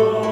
Oh.